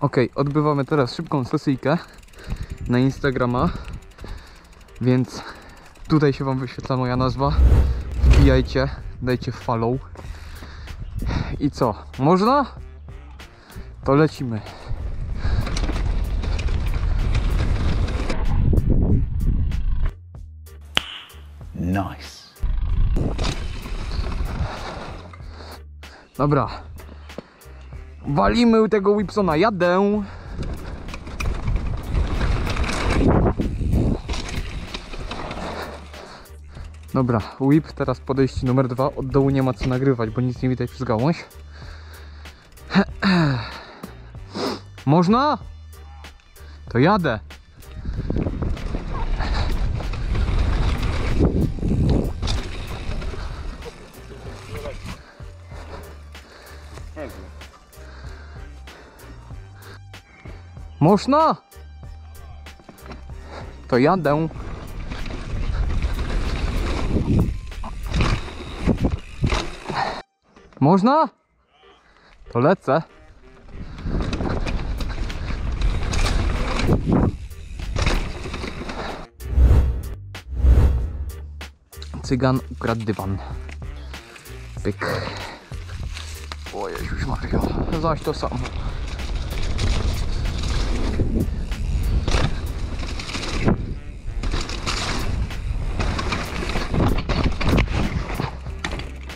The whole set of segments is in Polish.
Ok, odbywamy teraz szybką sesyjkę na Instagrama, więc tutaj się Wam wyświetla moja nazwa. Wbijajcie, dajcie follow. I co? Można? To lecimy. Nice. Dobra. Walimy tego Whipsona, jadę. Dobra, whip, teraz podejście numer dwa. Od dołu nie ma co nagrywać, bo nic nie widać przez gałąź. Można? To jadę. Można? To jadę. Można? To lecę. Cygan ukradł dywan. Pyk. O Jezus Mario. Zaś to samo.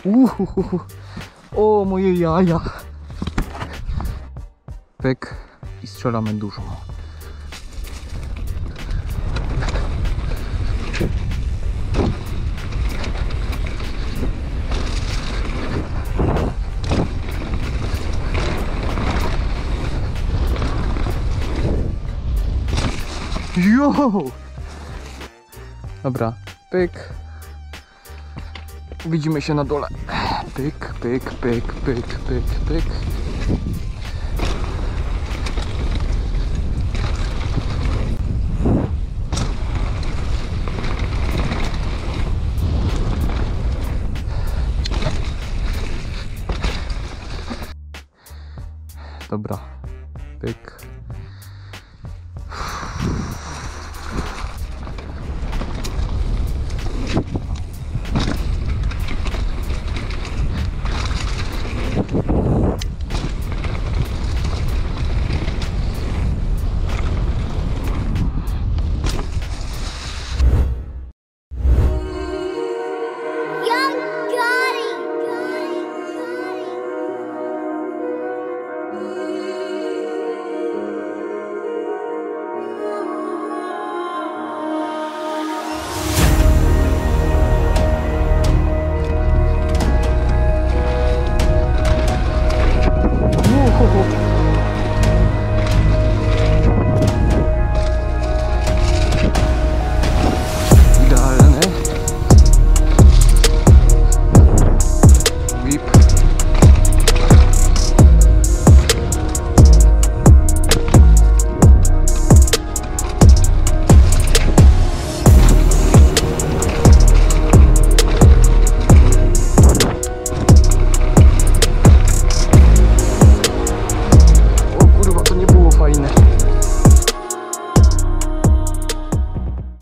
Uhuhu. O moje jaja. Pyk i strzelamy dużo. Jo! Dobra, pyk. Widzimy się na dole. Pyk, pyk, pyk, pyk, pyk, pyk. Dobra. Pyk.